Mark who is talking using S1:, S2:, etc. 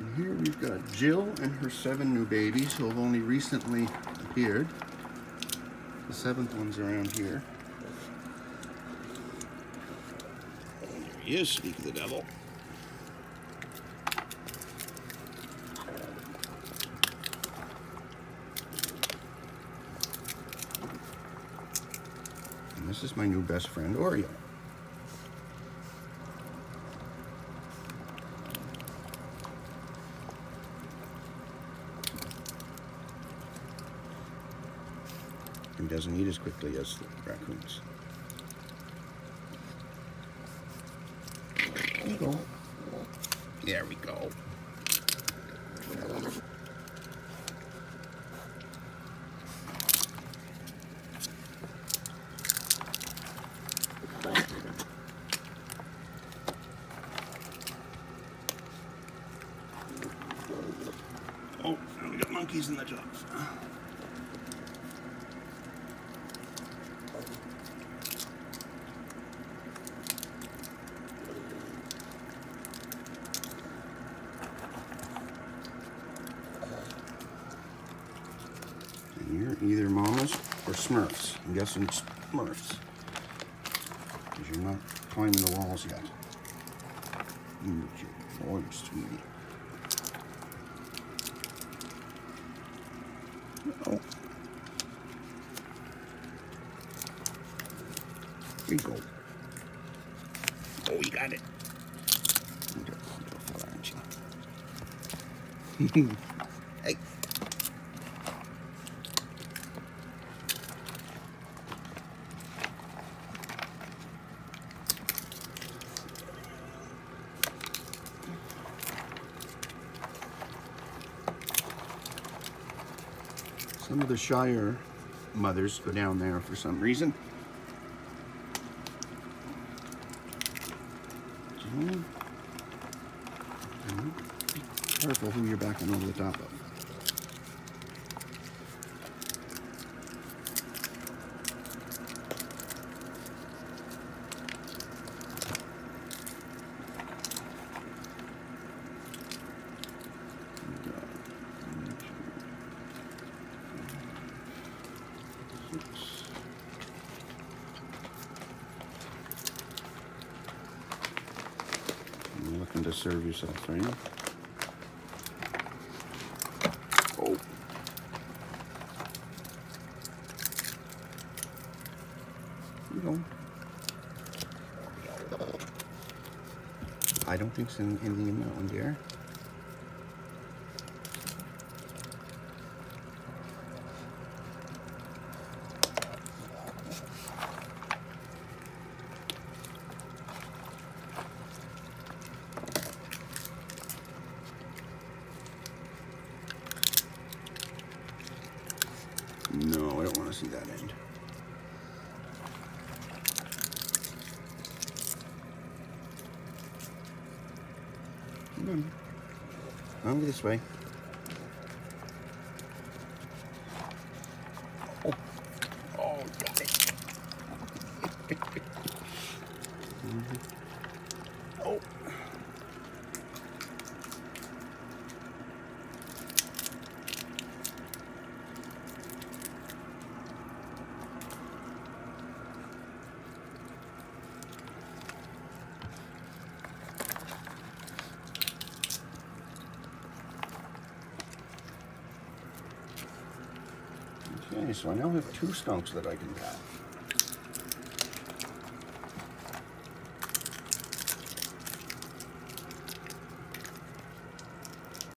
S1: And here we've got Jill and her seven new babies who have only recently appeared. The seventh one's around here. there he is, speak of the devil. And this is my new best friend, Oreo. He doesn't eat as quickly as the raccoons. There we go. There we go. Oh, we got monkeys in the jobs. You're either mamas or Smurfs. I'm guessing Smurfs. Because you're not climbing the walls yet. Oh. Here you go. Oh, you got it. Hey. Some of the Shire mothers go down there for some reason. Careful who you're backing over the top of. Six. You're looking to serve yourself, right? Oh. You go. I don't think there's anything in that one, dear. No, I don't want to see that end. Come on. Come this way. Oh, oh, got it. Okay, so I now have two skunks that I can pat.